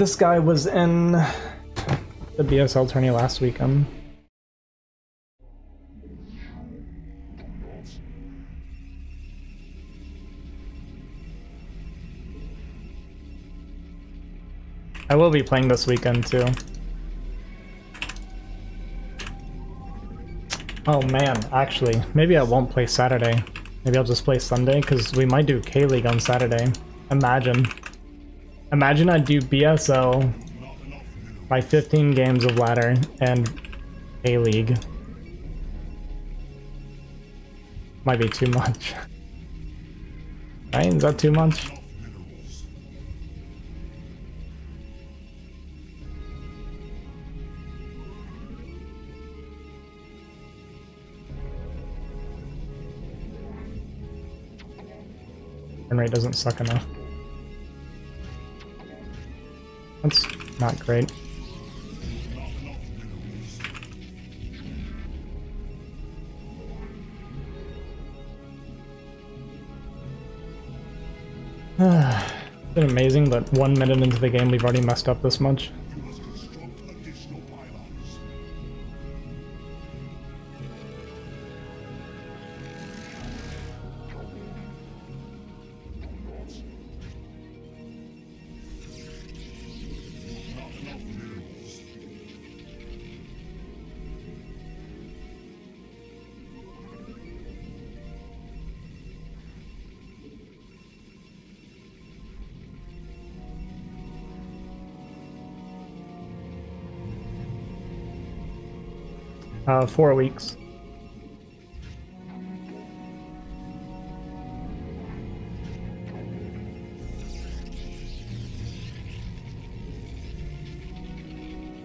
this guy was in the BSL tourney last weekend. Um. I will be playing this weekend too. Oh man, actually, maybe I won't play Saturday. Maybe I'll just play Sunday, because we might do K-League on Saturday. Imagine. Imagine I do BSL, my 15 games of ladder, and A-League. Might be too much. Right? Is that too much? Rate doesn't suck enough. That's not great. it's been amazing, but one minute into the game we've already messed up this much. Uh, four weeks.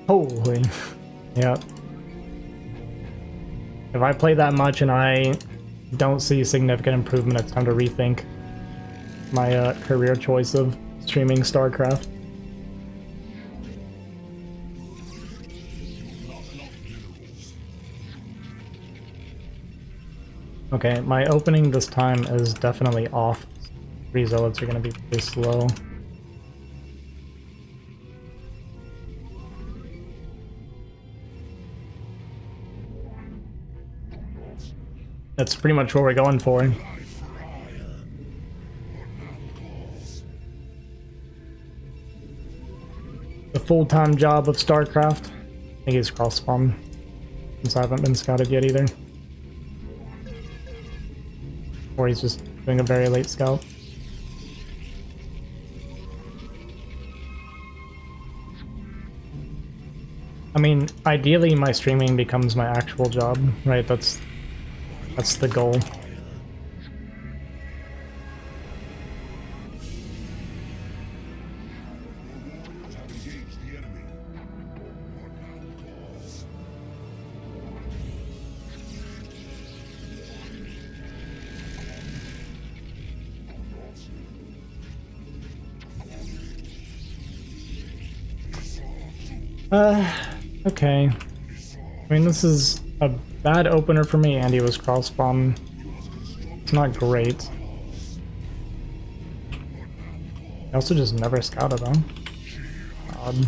Holy. yep. If I play that much and I don't see significant improvement, it's time to rethink my uh, career choice of streaming StarCraft. Okay, my opening this time is definitely off. Three zealots are gonna be pretty slow. That's pretty much what we're going for. The full-time job of StarCraft. I think he's cross-spawn, since I haven't been scouted yet either. Or he's just doing a very late scout. I mean, ideally my streaming becomes my actual job, right? That's that's the goal. Okay. I mean, this is a bad opener for me. Andy was cross spawn. It's not great. I also just never scouted them. Odd.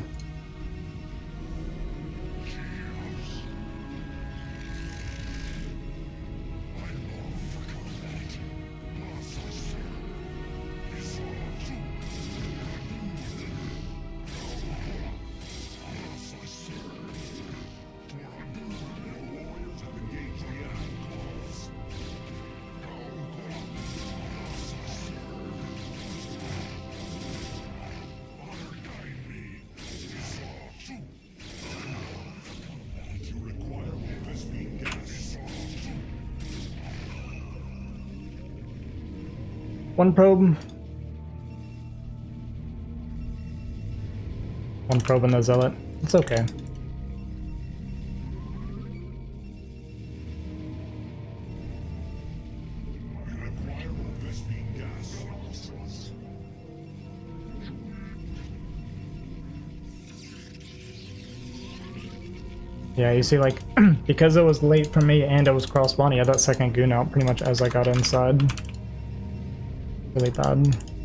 One probe. One probe in the zealot. It's okay. Yeah, you see, like, because it was late for me and it was crossbody, I had that second goon out pretty much as I got inside really bad.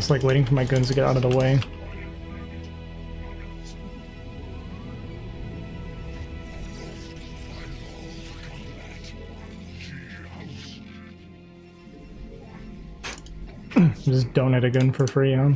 Just like waiting for my goons to get out of the way. Just donate a goon for free, huh?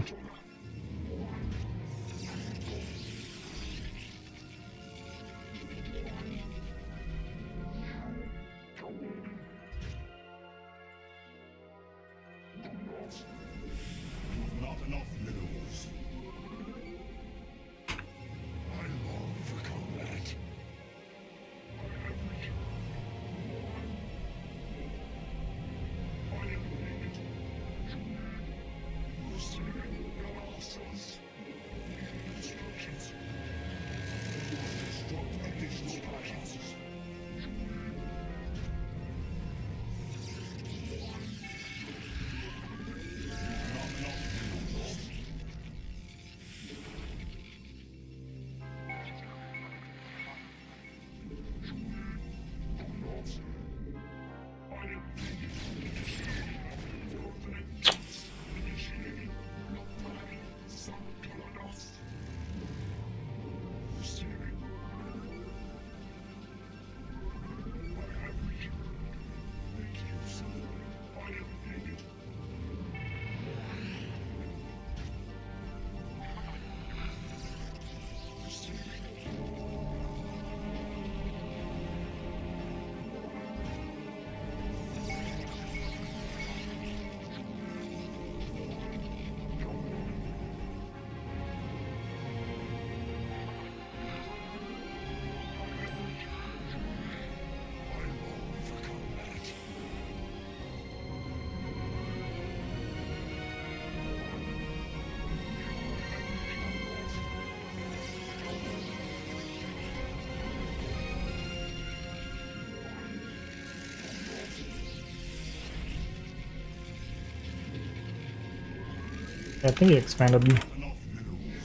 I think he expanded. There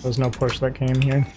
was no push that came here.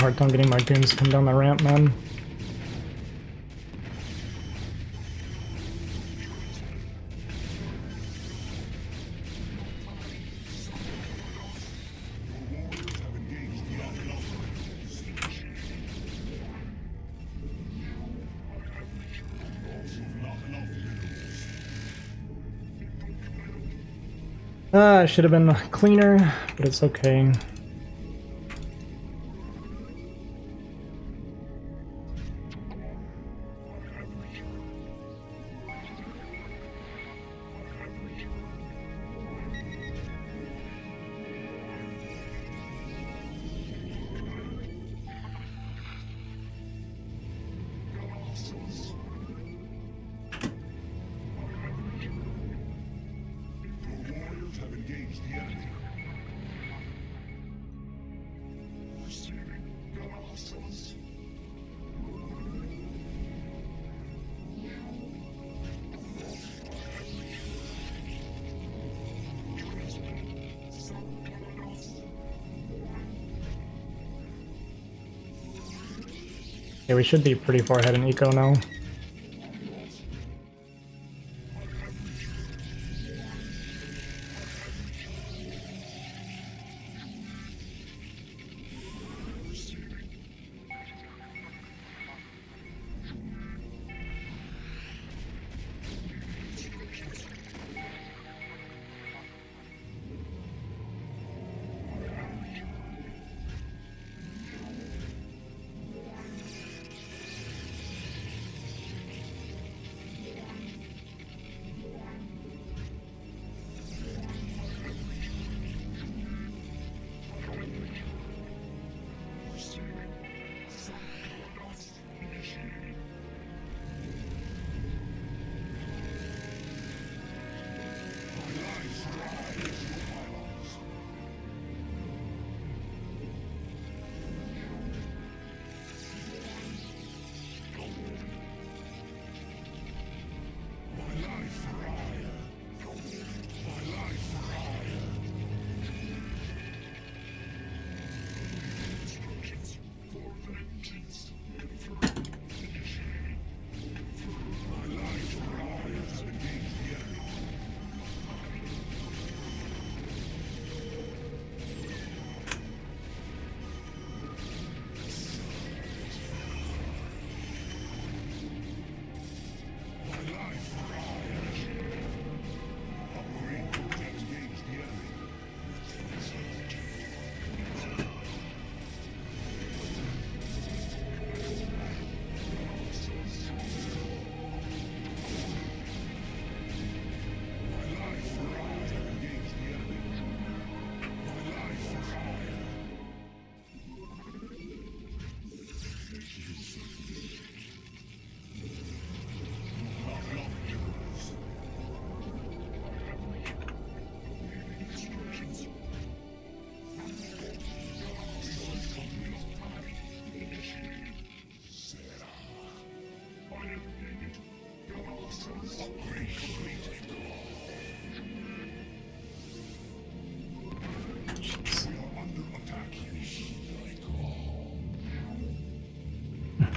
Hard time getting my goons to come down the ramp, man. Uh, should have been cleaner, but it's okay. Yeah, we should be pretty far ahead in eco now. I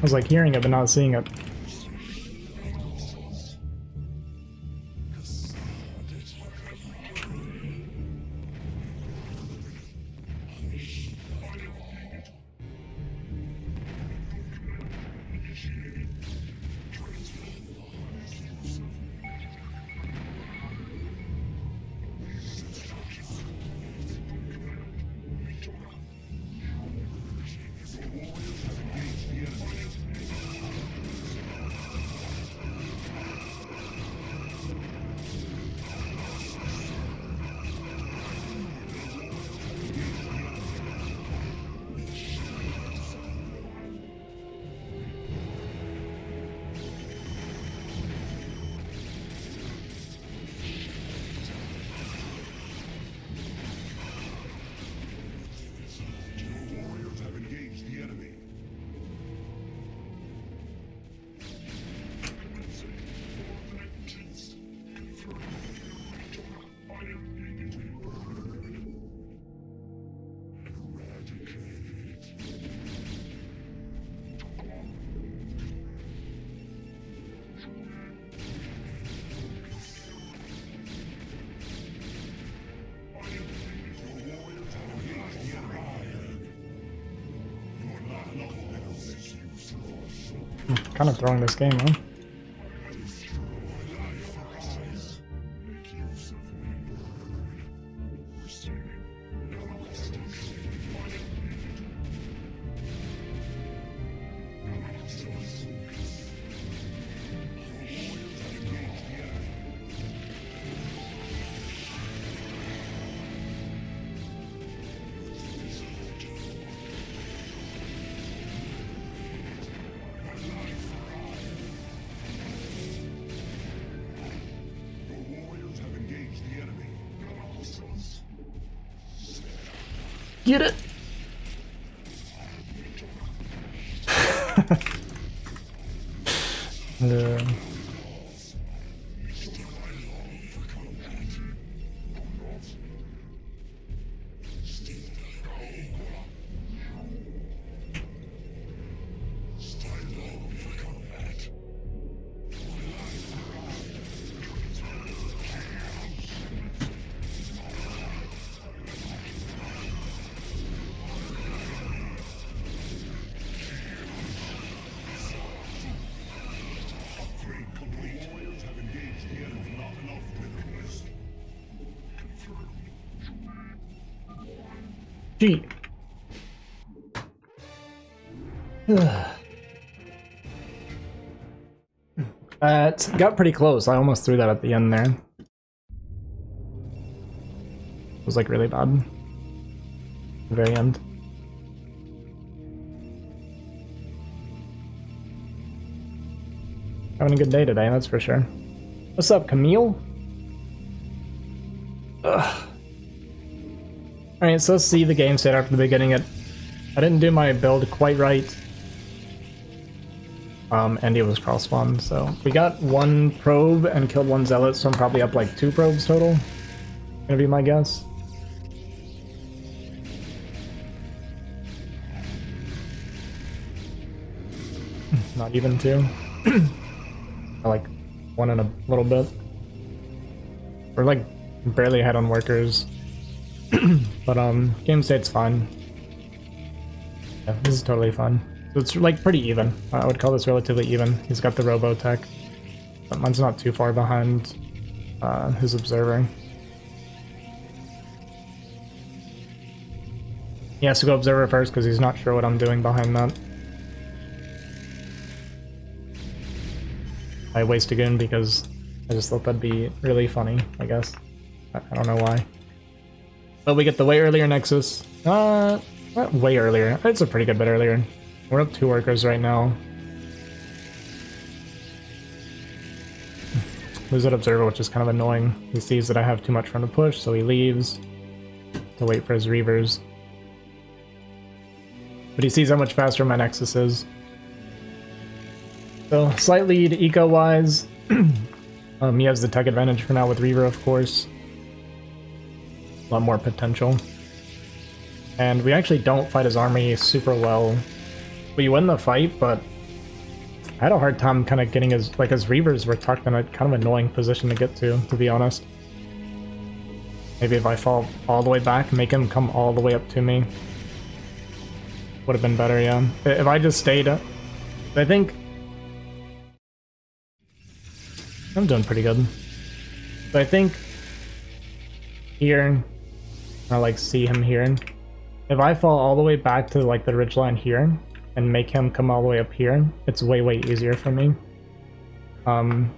was like hearing it but not seeing it. Kind of throwing this game, huh? Get it? uh. Gee. Got pretty close. I almost threw that at the end there. It was like really bad. The very end. Having a good day today, that's for sure. What's up, Camille? Alright, so let's see the game state after the beginning. I didn't do my build quite right. Um, and it was cross spawn, so we got one probe and killed one zealot, so I'm probably up like two probes total. Gonna be my guess. Not even two. like one and a little bit. We're like barely ahead on workers. but um, game state's fine. Yeah, this is totally fun. So it's like pretty even. I would call this relatively even. He's got the Robotech. But mine's not too far behind uh, his Observer. He has to go Observer first because he's not sure what I'm doing behind that. I waste a goon because I just thought that'd be really funny, I guess. I, I don't know why. But we get the way earlier Nexus. Uh, not way earlier. It's a pretty good bit earlier. We're up two workers right now. Lose that observer, which is kind of annoying. He sees that I have too much him to push, so he leaves to wait for his reavers. But he sees how much faster my Nexus is. So, slight lead eco-wise. um, he has the tech advantage for now with Reaver, of course. A lot more potential. And we actually don't fight his army super well. We win the fight, but I had a hard time kind of getting his, like his Reavers were tucked in a kind of annoying position to get to, to be honest. Maybe if I fall all the way back, make him come all the way up to me. Would have been better, yeah. If I just stayed, up. I think I'm doing pretty good. But I think here, I like see him here. If I fall all the way back to like the ridge line here and make him come all the way up here, it's way, way easier for me. Um,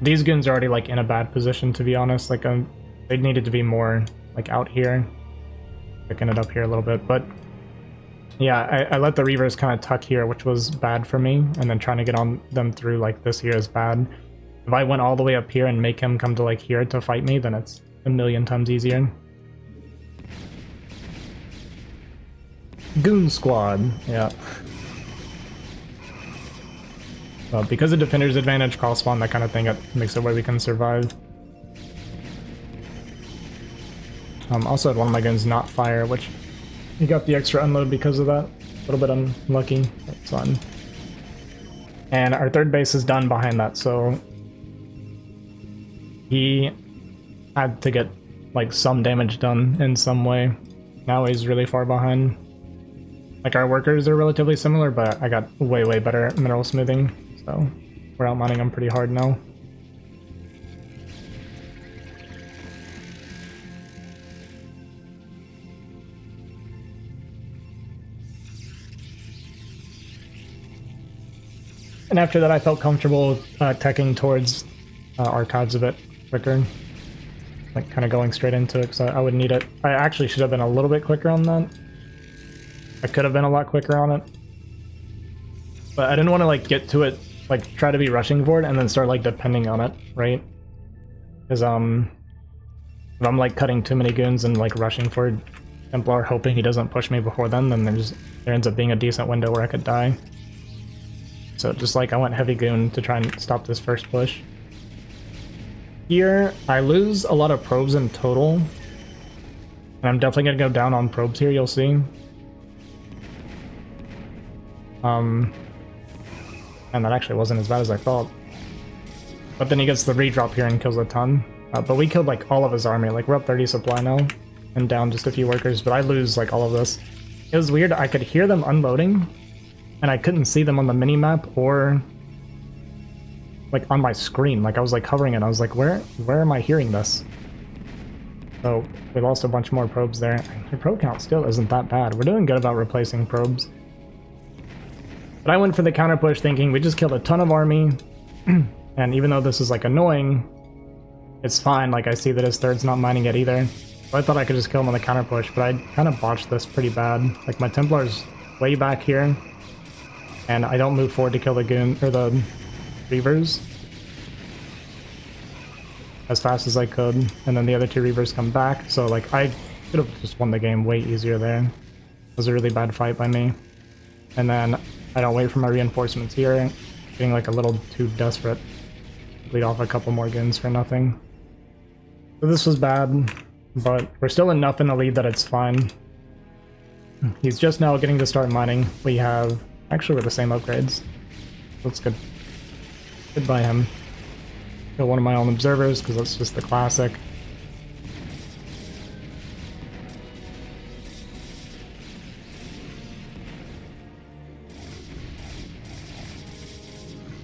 these goons are already like in a bad position to be honest. Like um, they needed to be more like out here, picking it up here a little bit, but yeah, I, I let the Reavers kind of tuck here, which was bad for me, and then trying to get on them through like this here is bad. If I went all the way up here and make him come to like here to fight me, then it's a million times easier. Goon Squad, yeah. Well, because of Defender's Advantage, Cross Spawn, that kind of thing, it makes it where we can survive. Um, also had one of my goons not fire, which he got the extra unload because of that. A little bit unlucky. It's fun. And our third base is done behind that, so he had to get like some damage done in some way. Now he's really far behind. Like our workers are relatively similar, but I got way, way better at mineral smoothing, so we're outmining him pretty hard now. And after that, I felt comfortable uh, teching towards uh, archives a bit quicker. Like, kind of going straight into it, because I, I would need it. I actually should have been a little bit quicker on that. I could have been a lot quicker on it. But I didn't want to, like, get to it, like, try to be rushing for it and then start, like, depending on it, right? Because, um, if I'm, like, cutting too many goons and, like, rushing for Templar, hoping he doesn't push me before then, then there's there ends up being a decent window where I could die. So just like I went Heavy Goon to try and stop this first push. Here, I lose a lot of probes in total. And I'm definitely going to go down on probes here, you'll see. Um, and that actually wasn't as bad as I thought. But then he gets the redrop here and kills a ton. Uh, but we killed like all of his army, like we're up 30 supply now. And down just a few workers, but I lose like all of this. It was weird, I could hear them unloading, and I couldn't see them on the mini map or like on my screen. Like I was like covering it. I was like, where where am I hearing this? So we lost a bunch more probes there. Your probe count still isn't that bad. We're doing good about replacing probes. But I went for the counter push thinking we just killed a ton of army. and even though this is like annoying, it's fine. Like I see that his third's not mining it either. So I thought I could just kill him on the counter push, but I kind of botched this pretty bad. Like my Templar's way back here. And I don't move forward to kill the goon or the Reavers as fast as I could, and then the other two Reavers come back, so like I could have just won the game way easier there. It was a really bad fight by me. And then I don't wait for my reinforcements here, getting like a little too desperate. Bleed off a couple more goons for nothing. So this was bad, but we're still enough in the lead that it's fine. He's just now getting to start mining. We have... Actually, we're the same upgrades. That's good. Goodbye him. Kill one of my own observers, because that's just the classic.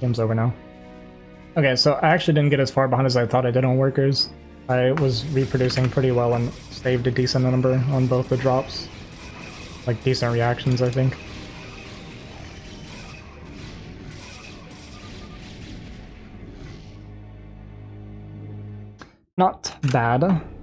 Game's over now. Okay, so I actually didn't get as far behind as I thought I did on workers. I was reproducing pretty well and saved a decent number on both the drops. Like decent reactions, I think. Not bad.